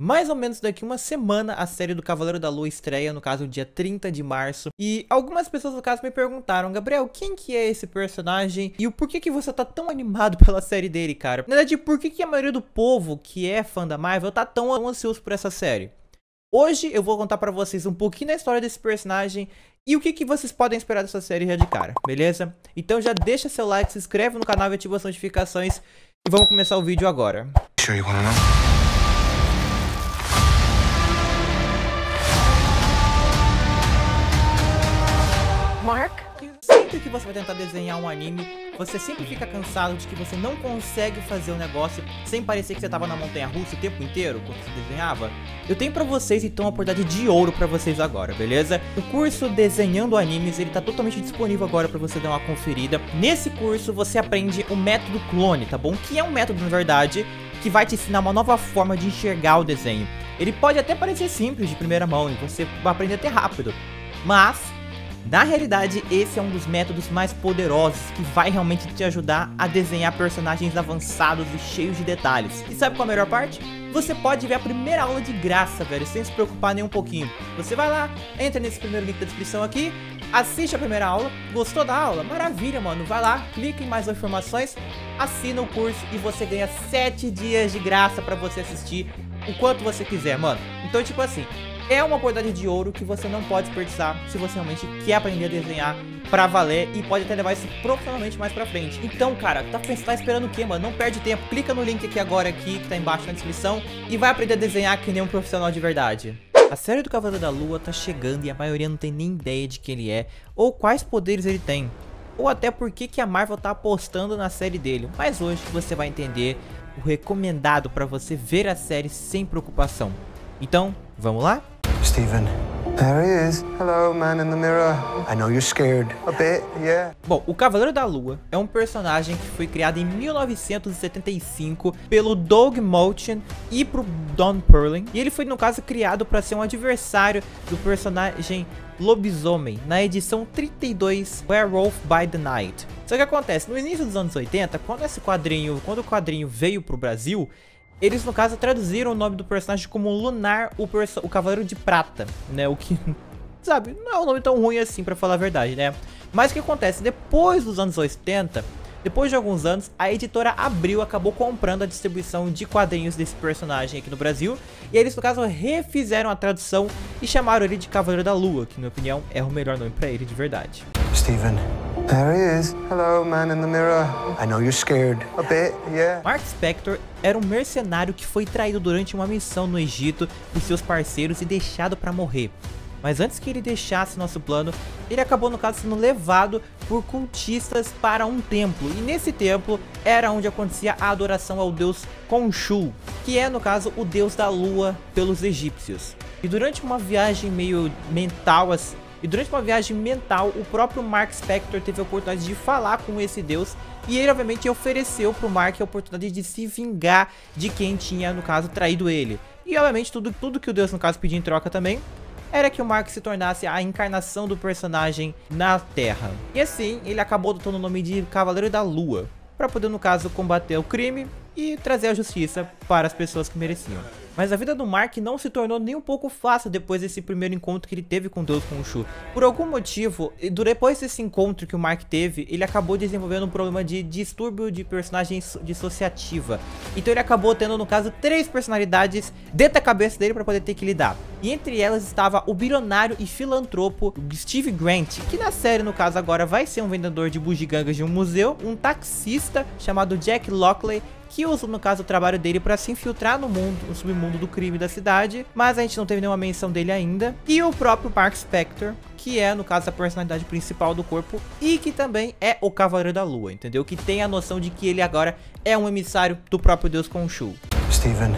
Mais ou menos daqui uma semana a série do Cavaleiro da Lua estreia, no caso dia 30 de março. E algumas pessoas no caso me perguntaram, Gabriel, quem que é esse personagem e o porquê que você tá tão animado pela série dele, cara? Na verdade, por que, que a maioria do povo que é fã da Marvel tá tão ansioso por essa série? Hoje eu vou contar pra vocês um pouquinho da história desse personagem e o que, que vocês podem esperar dessa série já de cara, beleza? Então já deixa seu like, se inscreve no canal e ativa as notificações e vamos começar o vídeo agora. Sure Mark? Sempre que você vai tentar desenhar um anime, você sempre fica cansado de que você não consegue fazer o um negócio sem parecer que você tava na montanha russa o tempo inteiro quando você desenhava. Eu tenho pra vocês então uma oportunidade de ouro pra vocês agora, beleza? O curso Desenhando Animes, ele tá totalmente disponível agora pra você dar uma conferida. Nesse curso você aprende o método clone, tá bom? Que é um método, na verdade, que vai te ensinar uma nova forma de enxergar o desenho. Ele pode até parecer simples de primeira mão e você vai aprender até rápido, mas na realidade, esse é um dos métodos mais poderosos que vai realmente te ajudar a desenhar personagens avançados e cheios de detalhes. E sabe qual é a melhor parte? Você pode ver a primeira aula de graça, velho, sem se preocupar nem um pouquinho. Você vai lá, entra nesse primeiro link da descrição aqui, assiste a primeira aula, gostou da aula? Maravilha, mano, vai lá, clica em mais informações, assina o curso e você ganha 7 dias de graça pra você assistir o quanto você quiser, mano. Então, tipo assim, é uma oportunidade de ouro que você não pode desperdiçar se você realmente quer aprender a desenhar pra valer e pode até levar isso profissionalmente mais pra frente. Então, cara, tá, tá esperando o quê, mano? Não perde tempo, clica no link aqui agora, aqui, que tá embaixo na descrição, e vai aprender a desenhar que nem um profissional de verdade. A série do Cavaleiro da Lua tá chegando e a maioria não tem nem ideia de quem ele é, ou quais poderes ele tem, ou até por que, que a Marvel tá apostando na série dele. Mas hoje você vai entender o recomendado para você ver a série sem preocupação. Então, vamos lá? Steven. There he is. Hello, man in the mirror. I know you're scared. A bit, yeah. Bom, o Cavaleiro da Lua é um personagem que foi criado em 1975 pelo Doug Moulton e pro Don Perlin. E ele foi, no caso, criado para ser um adversário do personagem Lobisomem, na edição 32 Werewolf by the Night. Só que acontece, no início dos anos 80, quando esse quadrinho, quando o quadrinho veio pro Brasil, eles, no caso, traduziram o nome do personagem como Lunar, o, o Cavaleiro de Prata, né? O que, sabe, não é um nome tão ruim assim, pra falar a verdade, né? Mas o que acontece? Depois dos anos 80, depois de alguns anos, a editora Abril acabou comprando a distribuição de quadrinhos desse personagem aqui no Brasil. E eles, no caso, refizeram a tradução e chamaram ele de Cavaleiro da Lua, que, na minha opinião, é o melhor nome pra ele de verdade. Steven, There he is. Hello, man in the mirror. I know you're scared. A bit, yeah. Mark Spector era um mercenário que foi traído durante uma missão no Egito por seus parceiros e deixado para morrer. Mas antes que ele deixasse nosso plano, ele acabou no caso sendo levado por cultistas para um templo. E nesse templo era onde acontecia a adoração ao deus Khonshu, que é no caso o deus da lua pelos egípcios. E durante uma viagem meio mental e durante uma viagem mental, o próprio Mark Spector teve a oportunidade de falar com esse deus e ele obviamente ofereceu pro Mark a oportunidade de se vingar de quem tinha, no caso, traído ele. E obviamente tudo, tudo que o deus, no caso, pediu em troca também era que o Mark se tornasse a encarnação do personagem na Terra. E assim, ele acabou adotando o nome de Cavaleiro da Lua, para poder, no caso, combater o crime e trazer a justiça para as pessoas que mereciam. Mas a vida do Mark não se tornou nem um pouco fácil depois desse primeiro encontro que ele teve com Deus Khonshu. Por algum motivo, depois desse encontro que o Mark teve, ele acabou desenvolvendo um problema de distúrbio de personagem dissociativa. Então ele acabou tendo, no caso, três personalidades dentro da cabeça dele para poder ter que lidar. E entre elas estava o bilionário e filantropo Steve Grant, que na série, no caso agora, vai ser um vendedor de bugigangas de um museu, um taxista chamado Jack Lockley que usa, no caso, o trabalho dele para se infiltrar no mundo, no submundo do crime da cidade, mas a gente não teve nenhuma menção dele ainda. E o próprio Mark Spector, que é, no caso, a personalidade principal do corpo e que também é o Cavaleiro da Lua, entendeu? Que tem a noção de que ele agora é um emissário do próprio deus Khonshu. Steven,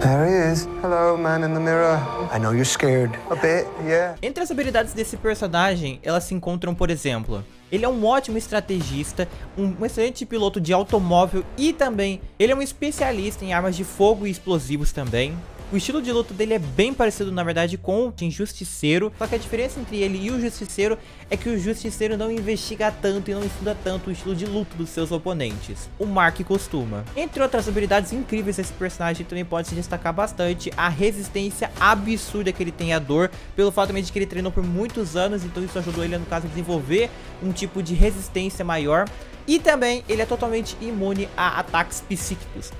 There he is. Hello, man in the mirror. I know you're scared. A bit, yeah. Entre as habilidades desse personagem, elas se encontram, por exemplo, ele é um ótimo estrategista, um excelente piloto de automóvel e também ele é um especialista em armas de fogo e explosivos também. O estilo de luta dele é bem parecido, na verdade, com o Justiceiro. Só que a diferença entre ele e o Justiceiro é que o Justiceiro não investiga tanto e não estuda tanto o estilo de luta dos seus oponentes. O Mark costuma. Entre outras habilidades incríveis desse personagem, também pode se destacar bastante a resistência absurda que ele tem à dor, pelo fato de que ele treinou por muitos anos, então isso ajudou ele, no caso, a desenvolver um tipo de resistência maior. E também ele é totalmente imune a ataques psíquicos.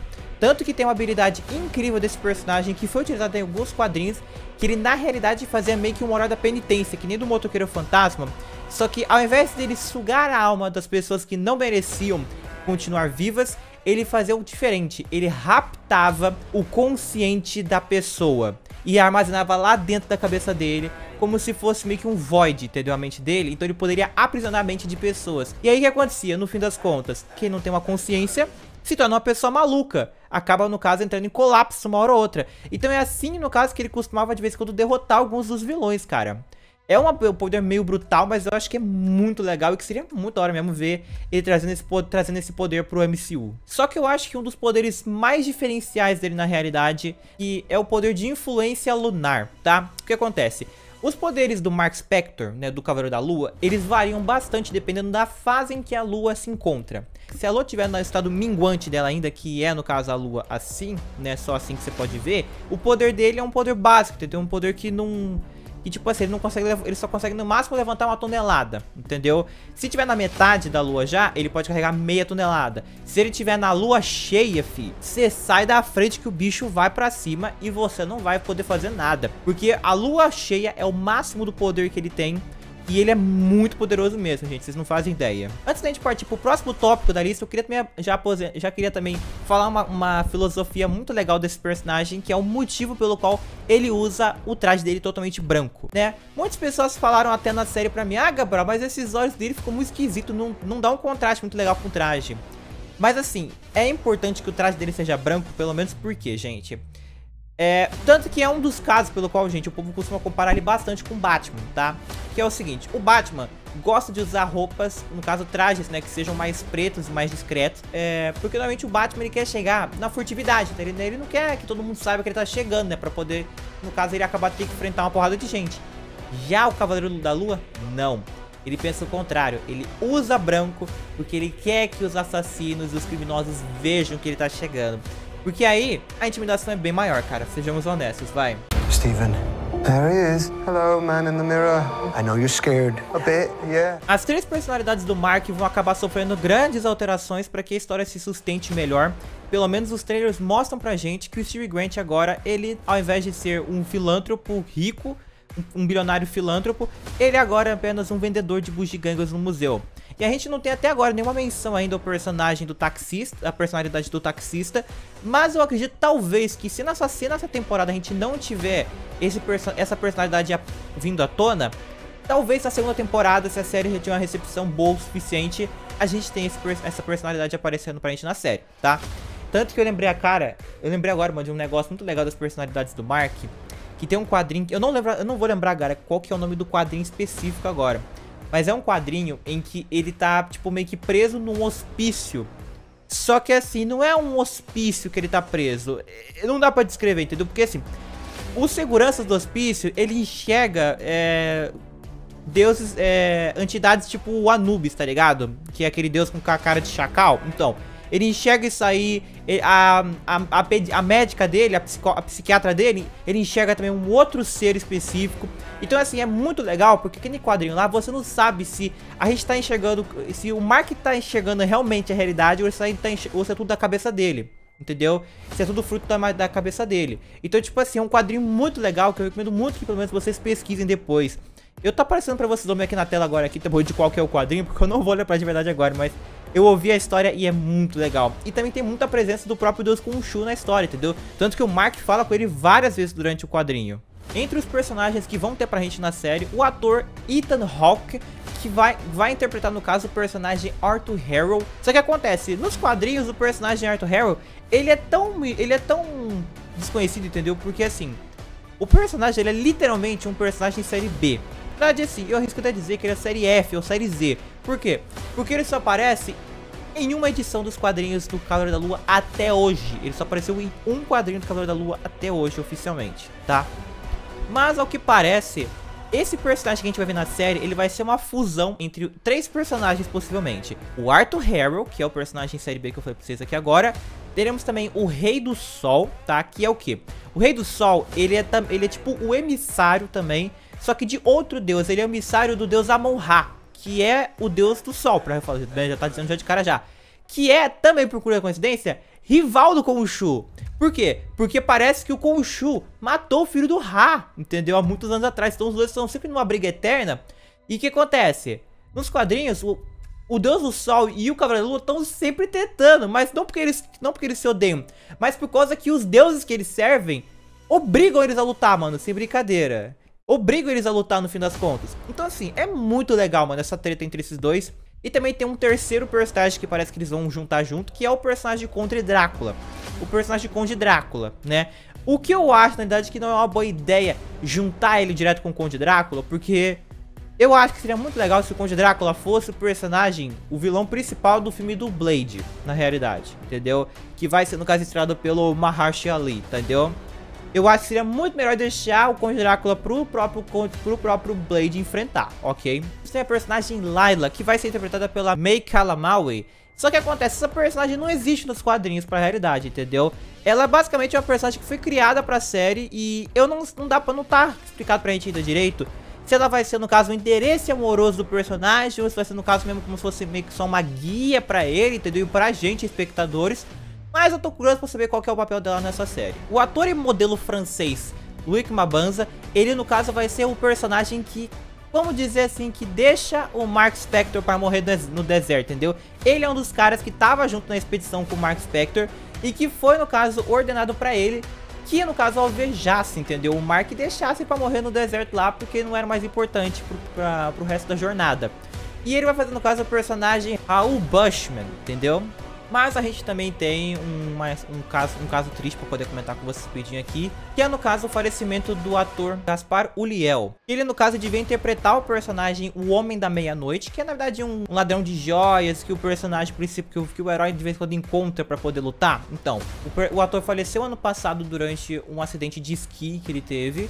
Tanto que tem uma habilidade incrível desse personagem que foi utilizada em alguns quadrinhos, que ele na realidade fazia meio que uma hora da penitência, que nem do motoqueiro fantasma, só que ao invés dele sugar a alma das pessoas que não mereciam continuar vivas, ele fazia o diferente, ele raptava o consciente da pessoa e armazenava lá dentro da cabeça dele, como se fosse meio que um void, entendeu? A mente dele, então ele poderia aprisionar a mente de pessoas. E aí o que acontecia? No fim das contas, quem não tem uma consciência se torna uma pessoa maluca. Acaba, no caso, entrando em colapso uma hora ou outra. Então é assim, no caso, que ele costumava de vez em quando derrotar alguns dos vilões, cara. É um poder meio brutal, mas eu acho que é muito legal e que seria muito hora mesmo ver ele trazendo esse, trazendo esse poder pro MCU. Só que eu acho que um dos poderes mais diferenciais dele na realidade que é o poder de influência lunar, tá? O que acontece? Os poderes do Mark Spector, né, do Cavaleiro da Lua, eles variam bastante dependendo da fase em que a Lua se encontra. Se a Lua estiver no estado minguante dela ainda, que é no caso a Lua assim, né, só assim que você pode ver, o poder dele é um poder básico, entendeu? Um poder que não que tipo assim, ele não consegue, ele só consegue no máximo levantar uma tonelada, entendeu? Se tiver na metade da lua já, ele pode carregar meia tonelada. Se ele tiver na lua cheia, fi, você sai da frente que o bicho vai pra cima e você não vai poder fazer nada. Porque a lua cheia é o máximo do poder que ele tem e ele é muito poderoso mesmo, gente. Vocês não fazem ideia. Antes da gente partir pro próximo tópico da lista, eu queria também já, já queria também falar uma, uma filosofia muito legal desse personagem, que é o motivo pelo qual ele usa o traje dele totalmente branco, né? Muitas pessoas falaram até na série pra mim, ah, Gabriel, mas esses olhos dele ficam muito esquisito, não, não dá um contraste muito legal com o traje. Mas assim, é importante que o traje dele seja branco, pelo menos porque, gente... É, tanto que é um dos casos pelo qual, gente, o povo costuma comparar ele bastante com o Batman, tá? Que é o seguinte, o Batman gosta de usar roupas, no caso trajes, né, que sejam mais pretos e mais discretos, é, porque normalmente o Batman ele quer chegar na furtividade, tá? ele, ele não quer que todo mundo saiba que ele tá chegando, né, pra poder, no caso, ele acabar ter que enfrentar uma porrada de gente. Já o Cavaleiro da Lua, não. Ele pensa o contrário, ele usa branco porque ele quer que os assassinos e os criminosos vejam que ele tá chegando. Porque aí a intimidação é bem maior, cara. Sejamos honestos, vai. Steven. There he is. Hello, man in the mirror. I know you're scared. A bit, yeah. As três personalidades do Mark vão acabar sofrendo grandes alterações para que a história se sustente melhor. Pelo menos os trailers mostram pra gente que o Steve Grant agora, ele, ao invés de ser um filântropo rico, um bilionário filântropo, ele agora é apenas um vendedor de bugigangas no museu. E a gente não tem até agora nenhuma menção ainda ao personagem do taxista, a personalidade do taxista, mas eu acredito talvez que se nessa, se nessa temporada a gente não tiver esse perso essa personalidade vindo à tona, talvez na segunda temporada, se a série já tiver uma recepção boa o suficiente, a gente tem esse, essa personalidade aparecendo pra gente na série, tá? Tanto que eu lembrei a cara, eu lembrei agora, mano, de um negócio muito legal das personalidades do Mark, que tem um quadrinho, eu não lembro, eu não vou lembrar agora qual que é o nome do quadrinho específico agora, mas é um quadrinho em que ele tá, tipo, meio que preso num hospício. Só que assim, não é um hospício que ele tá preso. É, não dá pra descrever, entendeu? Porque assim, os seguranças do hospício, ele enxerga é, deuses, é, entidades tipo o Anubis, tá ligado? Que é aquele deus com a cara de chacal. Então, ele enxerga isso aí, a, a, a, a médica dele, a, psico, a psiquiatra dele, ele enxerga também um outro ser específico. Então, assim, é muito legal, porque aquele quadrinho lá, você não sabe se a gente tá enxergando, se o Mark tá enxergando realmente a realidade ou se, tá ou se é tudo da cabeça dele. Entendeu? Isso é tudo fruto da, da cabeça dele. Então, tipo assim, é um quadrinho muito legal que eu recomendo muito que pelo menos vocês pesquisem depois. Eu tô aparecendo pra vocês aqui na tela agora, aqui, tá de qual que é o quadrinho, porque eu não vou olhar pra de verdade agora, mas eu ouvi a história e é muito legal. E também tem muita presença do próprio Deus Khonshu na história, entendeu? Tanto que o Mark fala com ele várias vezes durante o quadrinho. Entre os personagens que vão ter pra gente na série, o ator Ethan Hawke, que vai, vai interpretar, no caso, o personagem Arthur Harrow. Só que acontece, nos quadrinhos, o personagem Arthur Harrow, ele é tão, ele é tão desconhecido, entendeu? Porque, assim, o personagem, ele é literalmente um personagem série B. Na verdade, assim, eu arrisco até dizer que ele é série F ou série Z. Por quê? Porque ele só aparece em uma edição dos quadrinhos do Cavaleiro da Lua até hoje. Ele só apareceu em um quadrinho do Cavaleiro da Lua até hoje, oficialmente, tá? Mas, ao que parece, esse personagem que a gente vai ver na série, ele vai ser uma fusão entre três personagens, possivelmente. O Arthur Harrow, que é o personagem série B que eu falei pra vocês aqui agora. Teremos também o Rei do Sol, tá? Que é o quê? O Rei do Sol, ele é, ele é tipo o emissário também, só que de outro deus. Ele é o emissário do deus Amon-Ra, que é o deus do Sol, pra falar, já tá dizendo já de cara já. Que é, também por coincidência, rival do Khonshu. Por quê? Porque parece que o Khonshu matou o filho do Ra, entendeu? Há muitos anos atrás. Então os dois estão sempre numa briga eterna. E o que acontece? Nos quadrinhos, o, o Deus do Sol e o Cavaleiro da Lua estão sempre tentando. Mas não porque, eles, não porque eles se odeiam. Mas por causa que os deuses que eles servem obrigam eles a lutar, mano. Sem brincadeira. Obrigam eles a lutar no fim das contas. Então assim, é muito legal, mano, essa treta entre esses dois. E também tem um terceiro personagem que parece que eles vão juntar junto, que é o personagem Conde Drácula. O personagem de Conde Drácula, né? O que eu acho, na verdade, que não é uma boa ideia juntar ele direto com o Conde Drácula, porque eu acho que seria muito legal se o Conde Drácula fosse o personagem, o vilão principal do filme do Blade, na realidade, entendeu? Que vai ser, no caso, estrelado pelo Maharshi Ali, entendeu? eu acho que seria muito melhor deixar o Conde Drácula pro próprio, pro próprio Blade enfrentar, ok? Você tem a personagem Layla, que vai ser interpretada pela May Kalamaui. Só que acontece, essa personagem não existe nos quadrinhos pra realidade, entendeu? Ela é basicamente uma personagem que foi criada pra série e eu não, não dá pra não tá explicado pra gente ainda direito se ela vai ser, no caso, o interesse amoroso do personagem, ou se vai ser, no caso, mesmo como se fosse meio que só uma guia pra ele, entendeu? E pra gente, espectadores. Mas eu tô curioso pra saber qual é o papel dela nessa série. O ator e modelo francês Luiz Mabanza, ele no caso vai ser o personagem que, vamos dizer assim, que deixa o Mark Spector para morrer no deserto, entendeu? Ele é um dos caras que tava junto na expedição com o Mark Spector e que foi, no caso, ordenado para ele que, no caso, alvejasse, entendeu? O Mark deixasse para morrer no deserto lá porque não era mais importante pro, pra, pro resto da jornada. E ele vai fazer, no caso, o personagem Raul Bushman, entendeu? Mas a gente também tem um, um, caso, um caso triste para poder comentar com vocês rapidinho aqui, que é no caso o falecimento do ator Gaspar Uliel. Ele no caso devia interpretar o personagem O Homem da Meia-Noite, que é na verdade um, um, ladrão de joias que o personagem princípio que o, que o herói de vez em quando encontra para poder lutar. Então, o, o ator faleceu ano passado durante um acidente de esqui que ele teve.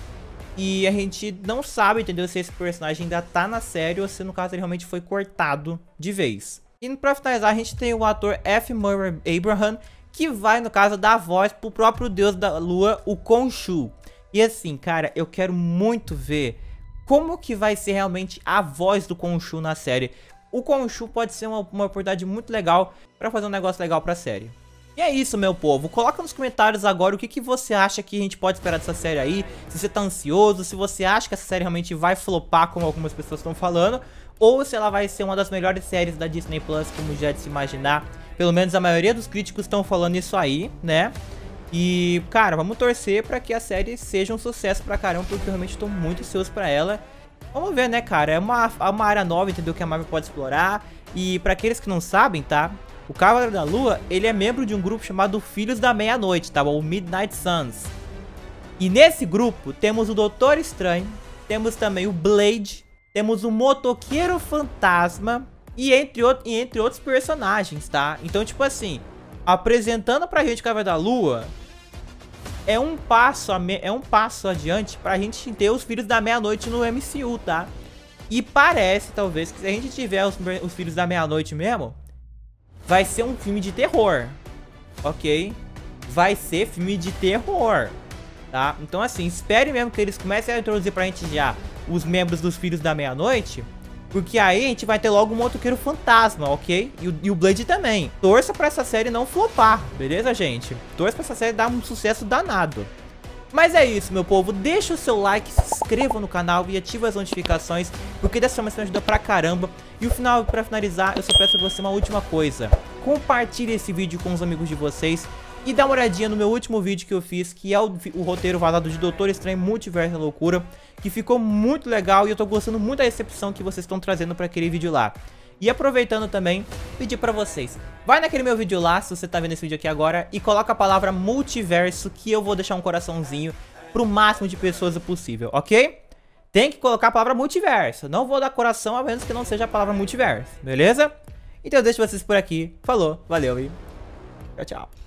E a gente não sabe, entendeu, se esse personagem ainda tá na série ou se no caso ele realmente foi cortado de vez. E pra finalizar, a gente tem o ator F. Murray Abraham, que vai, no caso, dar voz pro próprio deus da lua, o Khonshu. E assim, cara, eu quero muito ver como que vai ser realmente a voz do Khonshu na série. O Khonshu pode ser uma, uma oportunidade muito legal pra fazer um negócio legal pra série. E é isso, meu povo. Coloca nos comentários agora o que, que você acha que a gente pode esperar dessa série aí. Se você tá ansioso, se você acha que essa série realmente vai flopar, como algumas pessoas estão falando ou se ela vai ser uma das melhores séries da Disney Plus, como já de se imaginar. Pelo menos a maioria dos críticos estão falando isso aí, né? E, cara, vamos torcer pra que a série seja um sucesso pra caramba, porque eu realmente tô muito ansioso pra ela. Vamos ver, né, cara? É uma, é uma área nova, entendeu? Que a Marvel pode explorar. E pra aqueles que não sabem, tá? O Cavaleiro da Lua, ele é membro de um grupo chamado Filhos da Meia-Noite, tá? O Midnight Suns. E nesse grupo temos o Doutor Estranho, temos também o Blade, temos o Motoqueiro Fantasma e entre, e entre outros personagens, tá? Então, tipo assim, apresentando pra gente Cavaleiro da Lua, é um passo, é um passo adiante pra gente ter os Filhos da Meia-Noite no MCU, tá? E parece, talvez, que se a gente tiver os, os Filhos da Meia-Noite mesmo, vai ser um filme de terror, ok? Vai ser filme de terror, tá? Então, assim, espere mesmo que eles comecem a introduzir pra gente já os membros dos Filhos da Meia-Noite, porque aí a gente vai ter logo um motoqueiro fantasma, ok? E o, e o, Blade também. Torça pra essa série não flopar, beleza, gente? Torça pra essa série dar um sucesso danado. Mas é isso, meu povo. Deixa o seu like, se inscreva no canal e ative as notificações, porque dessa forma você me ajuda pra caramba. E o final, pra finalizar, eu só peço pra você uma última coisa. Compartilhe esse vídeo com os amigos de vocês e dá uma olhadinha no meu último vídeo que eu fiz, que é o, o roteiro vazado de Doutor Estranho Multiverso Loucura, que ficou muito legal e eu tô gostando muito da recepção que vocês estão trazendo para aquele vídeo lá. E aproveitando também, pedir pra vocês, vai naquele meu vídeo lá, se você tá vendo esse vídeo aqui agora, e coloca a palavra multiverso, que eu vou deixar um coraçãozinho pro máximo de pessoas possível, ok? Tem que colocar a palavra multiverso, não vou dar coração a menos que não seja a palavra multiverso, beleza? Então eu deixo vocês por aqui. Falou, valeu e tchau, tchau.